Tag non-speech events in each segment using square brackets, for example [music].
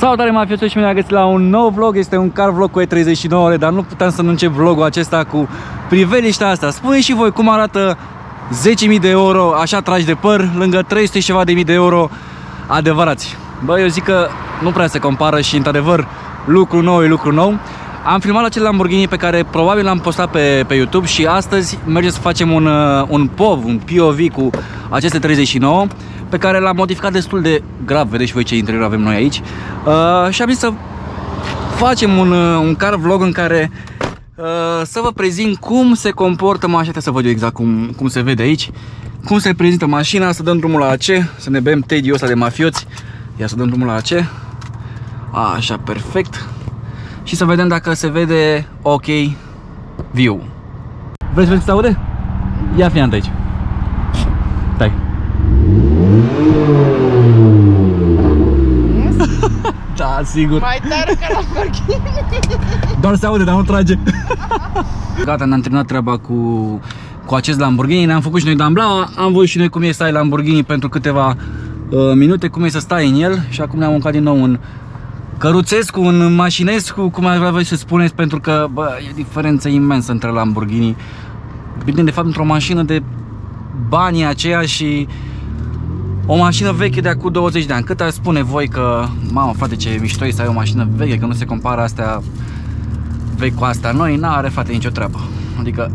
Salutare mafioso și bine găsit la un nou vlog, este un car vlog cu E39 dar nu puteam să nu încep vlogul acesta cu priveliștea asta. Spuneți și voi cum arată 10.000 de euro așa tragi de păr lângă 300 și ceva de mii de euro adevărați. Bă, eu zic că nu prea se compară și într-adevăr lucru nou e lucru nou. Am filmat acel Lamborghini pe care probabil l-am postat pe, pe YouTube și astăzi mergem să facem un, uh, un POV, un POV cu aceste 39 pe care l-am modificat destul de grav, vedeți voi ce interior avem noi aici. Uh, și am zis să facem un, uh, un car vlog în care uh, să vă prezint cum se comportă mașina, să văd eu exact cum, cum se vede aici. Cum se prezintă mașina, să dăm drumul la AC, să ne bem teddy ăsta de mafioți. Ia să dăm drumul la AC așa, perfect. Și să vedem dacă se vede ok view Vreți să vezi se aude? Ia fi aici. Stai [laughs] Da, sigur. Mai tare ca la parking. Doar se aude, dar nu trage. [laughs] Gata, ne-am terminat treaba cu, cu acest Lamborghini. Ne-am făcut și noi damblaua. Am văzut și noi cum e să ai Lamborghini pentru câteva uh, minute, cum e să stai în el. Și acum ne-am mâncat din nou un căruțescu, un mașinescu, cum ar vrea să spuneți, pentru că bă, e diferență imensă între Lamborghini. Bine, de fapt, într-o mașină de banii aceia și o mașină veche de acum 20 de ani. Cât ar spune voi că, mamă, frate, ce mișto e să ai o mașină veche, că nu se compară astea vechi cu astea noi, n-are, frate, nicio treabă. Adică,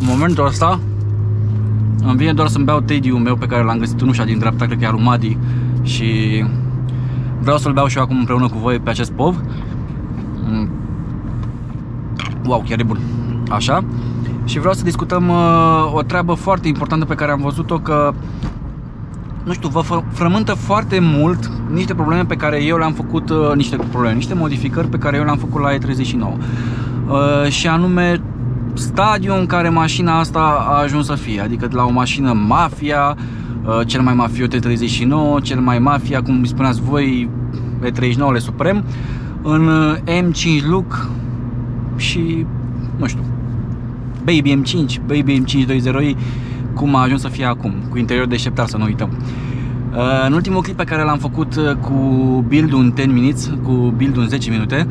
în momentul ăsta, îmi vine doar să-mi beau teddy meu pe care l-am găsit în ușa din dreapta, cred că e Arumadi și vreau să-l beau și eu acum împreună cu voi pe acest pov. Mm. Wow, chiar e bun. Așa. Și vreau să discutăm uh, o treabă foarte importantă pe care am văzut-o că nu știu, vă frământă foarte mult niște probleme pe care eu le-am făcut, uh, niște probleme, niște modificări pe care eu le-am făcut la E39. Uh, și anume stadiul în care mașina asta a ajuns să fie, adică de la o mașină mafia, uh, cel mai mafiot E39, cel mai mafia, cum spuneați voi, E39 Suprem, în uh, M5 Look și, nu știu, Baby M5, Baby M520i, cum a ajuns să fie acum, cu interior deșteptat, să nu uităm. Uh, în ultimul clip pe care l-am făcut uh, cu build-ul în 10 minutes, cu build-ul în 10 minute,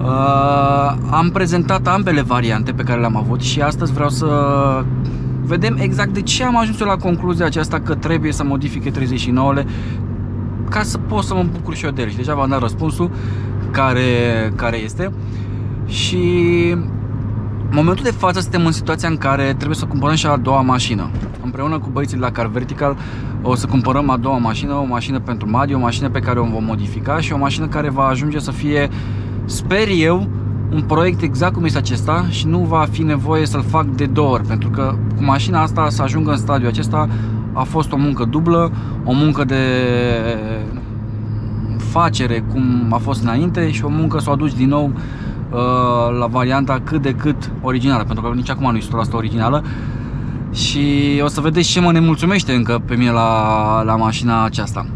uh, am prezentat ambele variante pe care le-am avut și astăzi vreau să vedem exact de ce am ajuns eu la concluzia aceasta că trebuie să modifice 39-le ca să pot să mă bucur și eu de el. Și deja v-am dat răspunsul care, care este. Și în momentul de față suntem în situația în care trebuie să cumpărăm și a doua mașină. Împreună cu băieții de la Car Vertical o să cumpărăm a doua mașină, o mașină pentru Madi, o mașină pe care o vom modifica și o mașină care va ajunge să fie, sper eu, un proiect exact cum este acesta și nu va fi nevoie să-l fac de două ori, pentru că cu mașina asta să ajungă în stadiul acesta a fost o muncă dublă, o muncă de facere cum a fost înainte și o muncă să o aduci din nou Uh, la varianta cât de cât originală, pentru că nici acum nu e 100% originală și o să vedeți ce mă nemulțumește încă pe mine la, la mașina aceasta.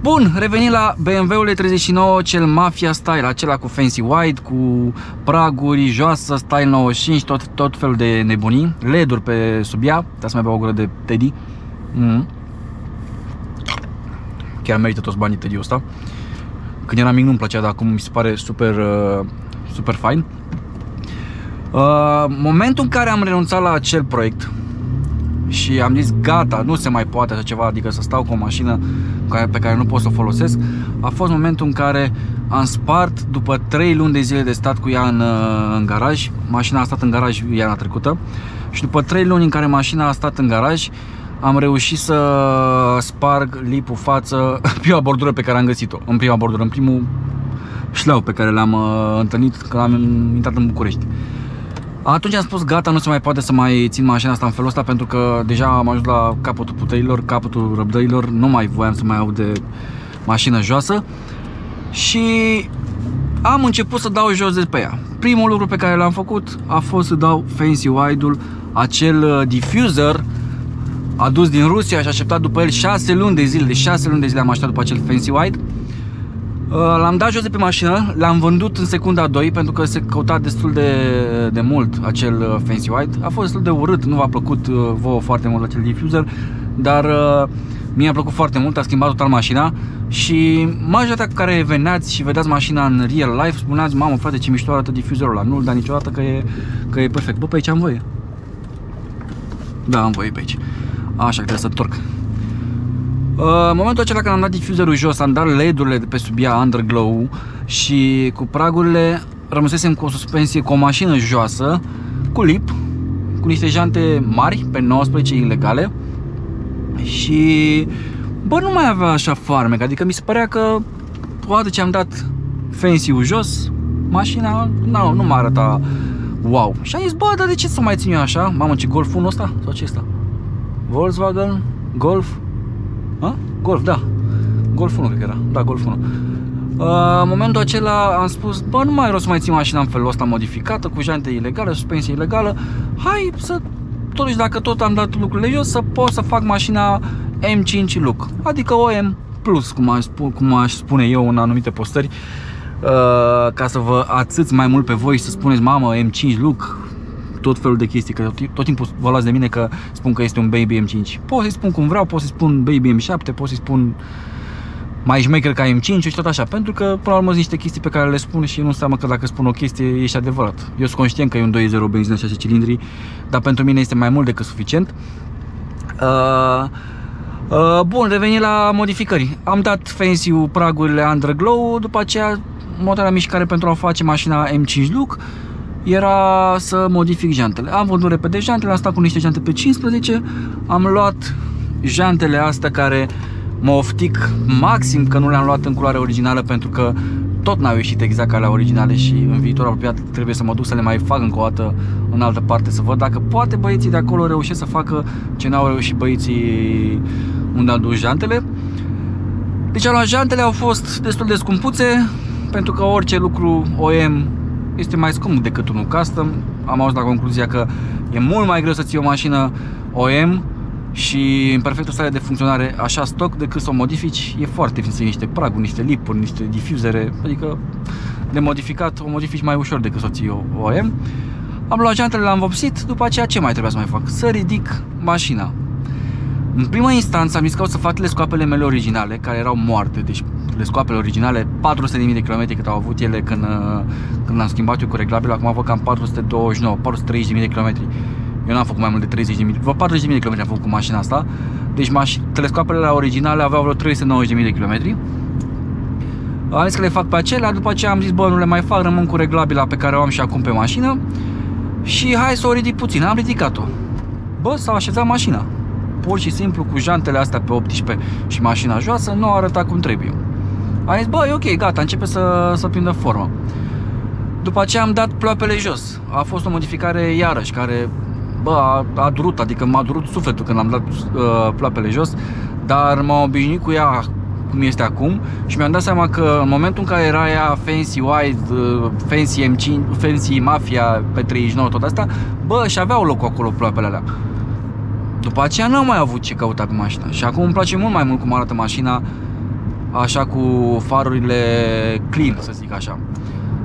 Bun, revenim la BMW-ul 39, cel Mafia Style, acela cu fancy white, cu praguri joasă, Style 95, tot, tot felul de nebunii, LED-uri pe sub ea, să mai beau o gură de Teddy. Mm -hmm. Chiar merită toți banii Teddy ăsta. Când eram mic nu-mi plăcea, dar acum mi se pare super uh, super fain. Uh, momentul în care am renunțat la acel proiect și am zis gata, nu se mai poate așa ceva, adică să stau cu o mașină pe care nu pot să o folosesc, a fost momentul în care am spart după 3 luni de zile de stat cu ea în, uh, în garaj, mașina a stat în garaj iarna trecută și după 3 luni în care mașina a stat în garaj, am reușit să sparg lipul față prima bordură pe care am găsit-o, în prima bordură, în primul șleau pe care le-am uh, întâlnit când am intrat în București. Atunci am spus gata, nu se mai poate să mai țin mașina asta în felul ăsta pentru că deja am ajuns la capătul puterilor, capătul răbdărilor, nu mai voiam să mai aud de mașină joasă și am început să dau jos de pe ea. Primul lucru pe care l-am făcut a fost să dau fancy wide-ul, acel uh, diffuser adus din Rusia și așteptat după el 6 luni de zile, de 6 luni de zile am așteptat după acel fancy wide Uh, l-am dat jos de pe mașină, l-am vândut în secunda 2 pentru că se căuta destul de, de mult acel uh, Fancy White. A fost destul de urât, nu v-a plăcut uh, vouă foarte mult acel diffuser, dar Mie a plăcut foarte mult, a schimbat total mașina și majoritatea care veneați și vedeați mașina în real life spuneați, mamă frate ce mișto arată difuzorul ăla, nu-l da niciodată că e, că e perfect. Bă, pe aici am voie. Da, am voie pe aici. Așa, trebuie să întorc. Uh, în momentul acela când am dat difuzorul jos, am dat LED-urile de pe sub ea Underglow și cu pragurile rămăsesem cu o suspensie cu o mașină joasă, cu lip, cu niște jante mari pe 19 ilegale și bă, nu mai avea așa farmec, adică mi se părea că odată ce am dat fancy-ul jos, mașina nu, nu mă arăta wow. Și am zis, bă, dar de ce să mai țin eu așa? Mamă, ce Golf 1 ăsta? Sau ce ăsta? Volkswagen? Golf? Ha? Golf, da. Golf 1 cred că era. Da, Golf 1. Uh, în momentul acela am spus, bă, nu mai rost să mai țin mașina în felul ăsta modificată, cu jante ilegale, suspensie ilegală. Hai să, totuși dacă tot am dat lucrurile jos, să pot să fac mașina M5 look, adică OM plus, cum aș, cum aș spune eu în anumite postări, uh, ca să vă atâți mai mult pe voi și să spuneți, mamă, M5 look, tot felul de chestii, că tot timpul vă luați de mine că spun că este un Baby M5. Pot să-i spun cum vreau, pot să-i spun Baby M7, pot să-i spun mai șmecher ca M5 și tot așa, pentru că până la urmă sunt niște chestii pe care le spun și nu înseamnă că dacă spun o chestie ești adevărat. Eu sunt conștient că e un 2.0 benzină 6 cilindri, dar pentru mine este mai mult decât suficient. Uh, uh, bun, reveni la modificări. Am dat fancy-ul pragurile Underglow, după aceea motoarea mișcare pentru a face mașina M5 Look era să modific jantele. Am vândut repede jantele, am stat cu niște jante pe 15, am luat jantele astea care mă oftic maxim că nu le-am luat în culoare originală pentru că tot n-au ieșit exact ca la originale și în viitor apropiat trebuie să mă duc să le mai fac încă o dată în altă parte să văd dacă poate băieții de acolo reușesc să facă ce n-au reușit băieții unde au dus jantele. Deci la jantele au fost destul de scumpuțe pentru că orice lucru OM este mai scump decât unul custom. Am auzit la concluzia că e mult mai greu să ții o mașină OM și în perfectă stare de funcționare așa stock decât să o modifici e foarte ieftin să niște praguri, niște lipuri, niște difuzere, adică de modificat o modifici mai ușor decât să o ții OM. Am luat jantele, l-am vopsit, după aceea ce mai trebuia să mai fac? Să ridic mașina. În prima instanță am zis că o să fac telescoapele mele originale, care erau moarte, deci telescoapele originale, 400.000 de km cât au avut ele când, când am schimbat eu cu reglabil, acum văd cam 429, 430.000 de km. Eu n-am făcut mai mult de 30.000, vreo 40.000 de km am făcut cu mașina asta. Deci maș- telescoapele originale aveau vreo 390.000 de km. Am zis că le fac pe acelea, după aceea am zis, bă, nu le mai fac, rămân cu reglabila pe care o am și acum pe mașină. Și hai să o ridic puțin, am ridicat-o. Bă, s-a așezat mașina. Pur și simplu cu jantele astea pe 18 și mașina joasă nu arăta cum trebuie. Am zis, bă, e ok, gata, începe să, să prindă formă. După aceea am dat ploapele jos. A fost o modificare iarăși care bă, a, a durut, adică m-a durut sufletul când am dat uh, ploapele jos, dar m-am obișnuit cu ea cum este acum și mi-am dat seama că în momentul în care era ea Fancy Wide, uh, Fancy M5, Fancy Mafia pe 39, tot asta, bă, și aveau loc acolo ploapele alea. După aceea n-am mai avut ce căuta pe mașina și acum îmi place mult mai mult cum arată mașina așa cu farurile clean, să zic așa.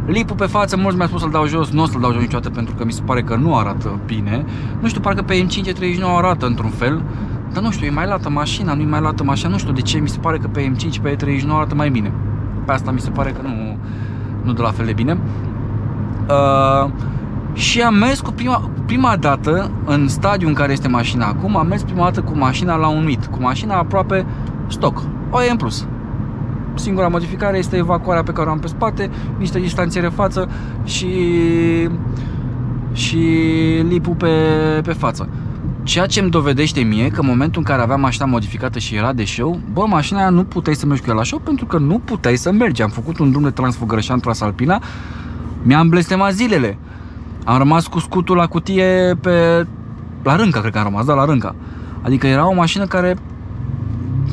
Lipul pe față, mulți mi-au spus să-l dau jos, nu o să-l dau jos niciodată pentru că mi se pare că nu arată bine. Nu știu, parcă pe M5 39 arată într-un fel, dar nu știu, e mai lată mașina, nu e mai lată mașina, nu știu de ce, mi se pare că pe M5, pe E39 arată mai bine. Pe asta mi se pare că nu, nu de la fel de bine. Uh, și am mers cu prima, prima dată în stadiul în care este mașina acum, am mers prima dată cu mașina la un mit, cu mașina aproape stock, OEM Plus. Singura modificare este evacuarea pe care o am pe spate, niște distanțiere față și și lipul pe, pe față. Ceea ce îmi dovedește mie că în momentul în care aveam mașina modificată și era de show, bă, mașina aia nu puteai să mergi cu ea la show pentru că nu puteai să mergi. Am făcut un drum de Transfăgărășan Trasalpina, mi-am blestemat zilele. Am rămas cu scutul la cutie pe... La Rânca, cred că am rămas, da, la Rânca. Adică era o mașină care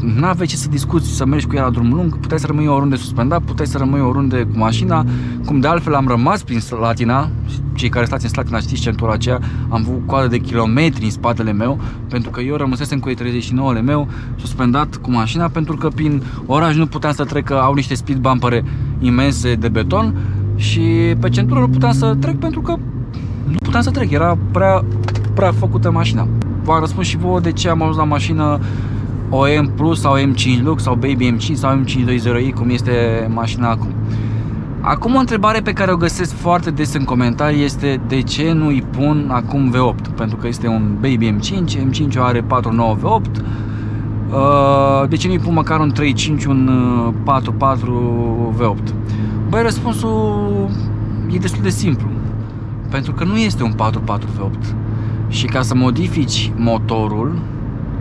nu aveai ce să discuți, să mergi cu ea la drum lung, puteai să rămâi oriunde suspendat, puteai să rămâi oriunde cu mașina, cum de altfel am rămas prin Slatina, cei care stați în Slatina știți centura aceea, am avut coadă de kilometri în spatele meu, pentru că eu rămăsesem cu E39-le meu, suspendat cu mașina, pentru că prin oraș nu puteam să trec, că au niște speed bumpere imense de beton și pe centură nu puteam să trec pentru că nu puteam să trec, era prea, prea făcută mașina. V-am răspuns și vouă de ce am ajuns la mașină OM Plus sau M5 Lux sau Baby M5 sau M520i cum este mașina acum. Acum o întrebare pe care o găsesc foarte des în comentarii este de ce nu îi pun acum V8? Pentru că este un Baby M5, M5 are 4.9 V8, de ce nu îi pun măcar un 3.5, un 4.4 V8? Băi, răspunsul e destul de simplu. Pentru că nu este un 4.4 V8. Și ca să modifici motorul,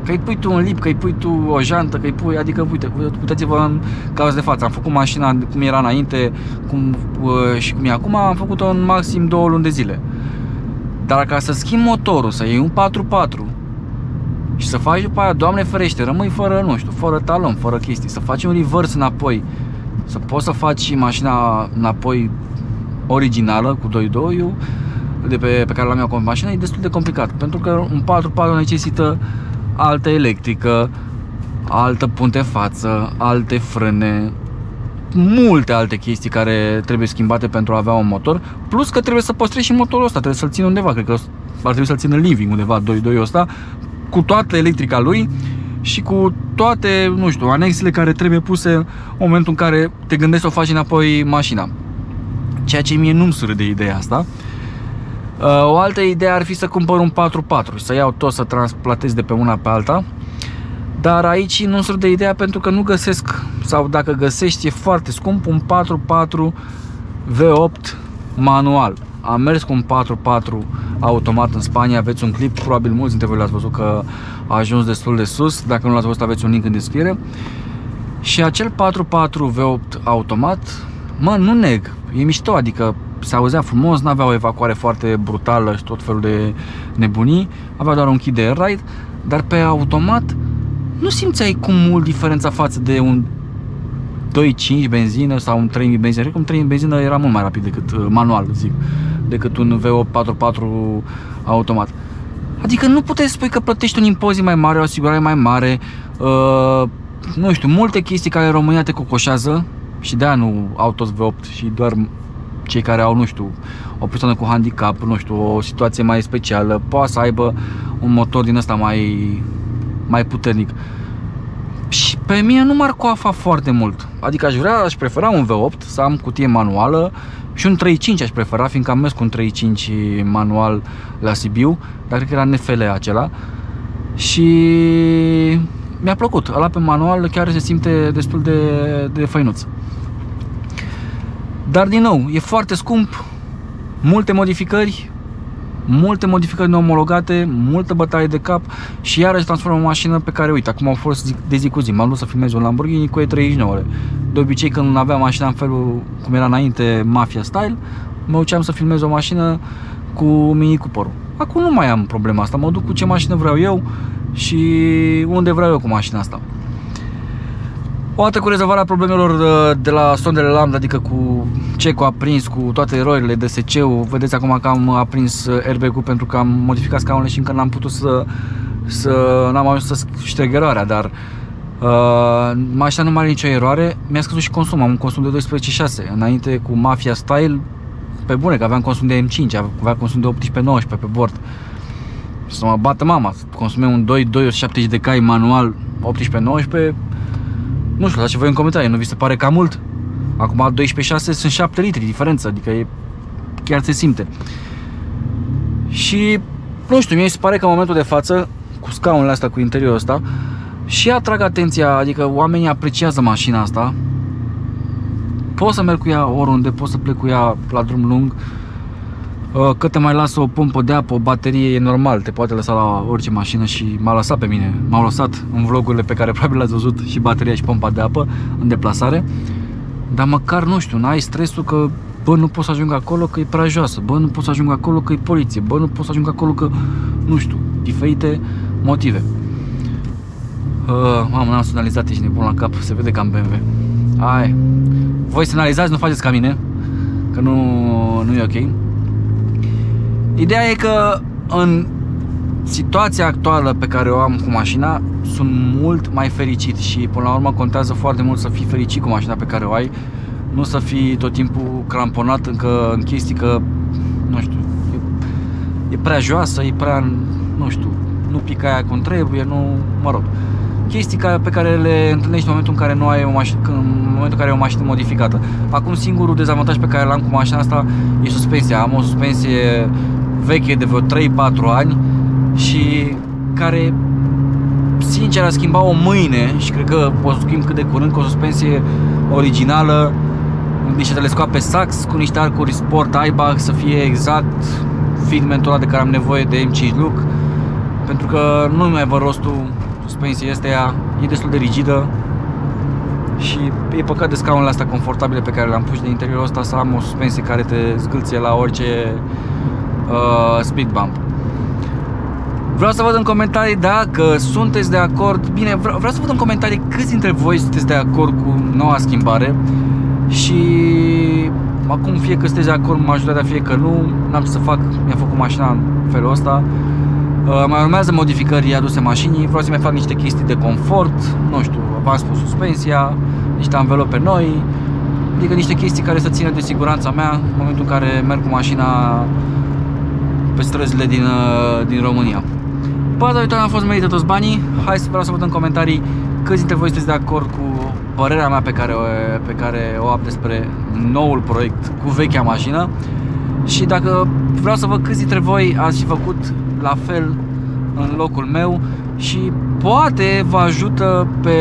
că îi pui tu un lip, că îi pui tu o jantă, că îi pui, adică uite, uitați-vă în caz de față, am făcut mașina cum era înainte cum, uh, și cum e acum, am făcut-o în maxim două luni de zile. Dar ca să schimbi motorul, să iei un 4x4 și să faci după aia, Doamne ferește, rămâi fără, nu știu, fără talon, fără chestii, să faci un reverse înapoi, să poți să faci mașina înapoi originală cu 2.2 de pe, pe care l-am eu cu mașina e destul de complicat pentru că un 4x4 necesită altă electrică, altă punte față, alte frâne, multe alte chestii care trebuie schimbate pentru a avea un motor, plus că trebuie să păstrezi și motorul ăsta, trebuie să-l țin undeva, cred că ar trebui să-l țin în living undeva 2.2 ăsta, cu toată electrica lui și cu toate, nu știu, anexele care trebuie puse în momentul în care te gândești să o faci înapoi mașina. Ceea ce mie nu-mi sură de ideea asta. Uh, o altă idee ar fi să cumpăr un 4x4 să iau tot să transplatez de pe una pe alta. Dar aici nu sunt de ideea pentru că nu găsesc, sau dacă găsești e foarte scump, un 4x4 V8 manual. Am mers cu un 4x4 automat în Spania, aveți un clip, probabil mulți dintre voi l-ați văzut că a ajuns destul de sus, dacă nu l-ați văzut aveți un link în descriere. Și acel 4x4 V8 automat, mă, nu neg, e mișto, adică se auzea frumos, n-avea o evacuare foarte brutală și tot felul de nebunii, avea doar un kit de ride, dar pe automat nu simțeai cum mult diferența față de un 2.5 benzină sau un 3.000 benzină. Cred că un 3.000 benzină era mult mai rapid decât uh, manual, zic, decât un V844 automat. Adică nu puteți spui că plătești un impozit mai mare, o asigurare mai mare, uh, nu știu, multe chestii care în România te cocoșează și de-aia nu au toți V8 și doar cei care au, nu știu, o persoană cu handicap, nu știu, o situație mai specială, poate să aibă un motor din ăsta mai, mai puternic. Și pe mine nu m-ar coafa foarte mult. Adică aș vrea, aș prefera un V8 să am cutie manuală și un 3.5 aș prefera, fiindcă am mers cu un 3.5 manual la Sibiu, dar cred că era NFL acela. Și mi-a plăcut. Ăla pe manual chiar se simte destul de, de făinuț. Dar din nou, e foarte scump, multe modificări, multe modificări neomologate, multă bătaie de cap și iarăși transformă o mașină pe care, uite, acum am fost de zi cu zi, m-am dus să filmez un Lamborghini cu E39 De obicei când aveam mașina în felul cum era înainte, Mafia Style, mă duceam să filmez o mașină cu Mini Cooper. Acum nu mai am problema asta, mă duc cu ce mașină vreau eu și unde vreau eu cu mașina asta. O dată cu rezolvarea problemelor uh, de la sondele lambda, adică cu ce cu aprins, cu toate erorile, DSC-ul, vedeți acum că am aprins uh, airbag-ul pentru că am modificat scaunele și încă n-am putut să, să n-am ajuns să șterg eroarea, dar uh, mașina nu mai are nicio eroare, mi-a scăzut și consumul, am un consum de 12,6, înainte cu Mafia Style, pe bune, că aveam consum de M5, aveam consum de 18-19 pe bord. Să mă bată mama, consume un 2,270 de cai manual 18-19, nu știu, dați voi în comentarii, nu vi se pare cam mult? Acum 12-6 sunt 7 litri diferență, adică e, chiar se simte. Și, nu știu, mie se pare că în momentul de față, cu scaunele astea, cu interiorul ăsta, și atrag atenția, adică oamenii apreciază mașina asta. Pot să merg cu ea oriunde, pot să plec cu ea la drum lung, Uh, că te mai lasă o pompă de apă, o baterie, e normal, te poate lăsa la orice mașină și m-a lăsat pe mine. M-au lăsat în vlogurile pe care [laughs] probabil le-ați văzut și bateria și pompa de apă în deplasare. Dar măcar, nu știu, n-ai stresul că bă, nu pot să ajung acolo că e prea joasă, bă, nu pot să ajung acolo că e poliție, bă, nu pot să ajung acolo că, nu știu, diferite motive. Uh, mamă, n-am semnalizat, ești nebun la cap, se vede cam BMW. Hai, voi semnalizați, nu faceți ca mine, că nu, nu e ok. Ideea e că în situația actuală pe care o am cu mașina sunt mult mai fericit și până la urmă contează foarte mult să fii fericit cu mașina pe care o ai nu să fii tot timpul cramponat încă în chestii că nu știu e, e prea joasă, e prea nu știu, nu pica aia cum trebuie, nu, mă rog chestii pe care le întâlnești în momentul în care nu ai o mașină, în momentul în care ai o mașină modificată. Acum singurul dezavantaj pe care l-am cu mașina asta e suspensia. Am o suspensie veche de vreo 3-4 ani și care sincer a schimba-o mâine și cred că o schimb cât de curând cu o suspensie originală niște telescoape Sax cu niște arcuri Sport Aibach să fie exact fitmentul ăla de care am nevoie de M5 Look pentru că nu mai văd rostul suspensiei este ea, e destul de rigidă și e păcat de scaunele astea confortabile pe care le-am pus de interiorul ăsta să am o suspensie care te zgâlție la orice uh, speed bump. Vreau să văd în comentarii dacă sunteți de acord. Bine, vreau, vreau să văd în comentarii câți dintre voi sunteți de acord cu noua schimbare și acum fie că sunteți de acord, majoritatea fie că nu, n-am ce să fac, mi-a făcut mașina în felul ăsta. Uh, mai urmează modificări aduse mașinii, vreau să mai fac niște chestii de confort, nu știu, v-am spus suspensia, niște anvelope noi, adică niște chestii care să țină de siguranța mea în momentul în care merg cu mașina pe străzile din, uh, din România. Pe data viitoare am fost merită toți banii, hai să vreau să văd în comentarii câți dintre voi sunteți de acord cu părerea mea pe care, o, pe care o am despre noul proiect cu vechea mașină. Și dacă vreau să văd câți dintre voi ați făcut la fel în locul meu și poate vă ajută pe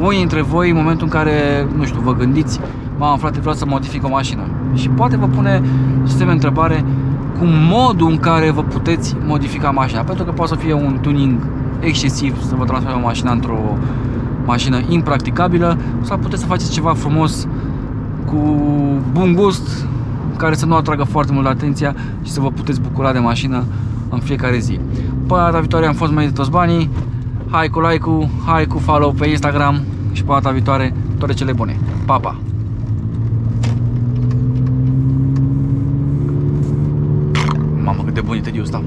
unii dintre voi în momentul în care, nu știu, vă gândiți mamă frate, vreau să modific o mașină. Și poate vă pune sisteme întrebare cu modul în care vă puteți modifica mașina pentru că poate să fie un tuning excesiv să vă transforme o mașină într-o mașină impracticabilă sau puteți să faceți ceva frumos cu bun gust care să nu atragă foarte mult atenția și să vă puteți bucura de mașină în fiecare zi. Până data viitoare am fost mai de toți banii. Hai cu like-ul, hai cu follow pe Instagram și până data viitoare toate cele bune. Pa, pa! Mamă, cât de bun e tediul ăsta!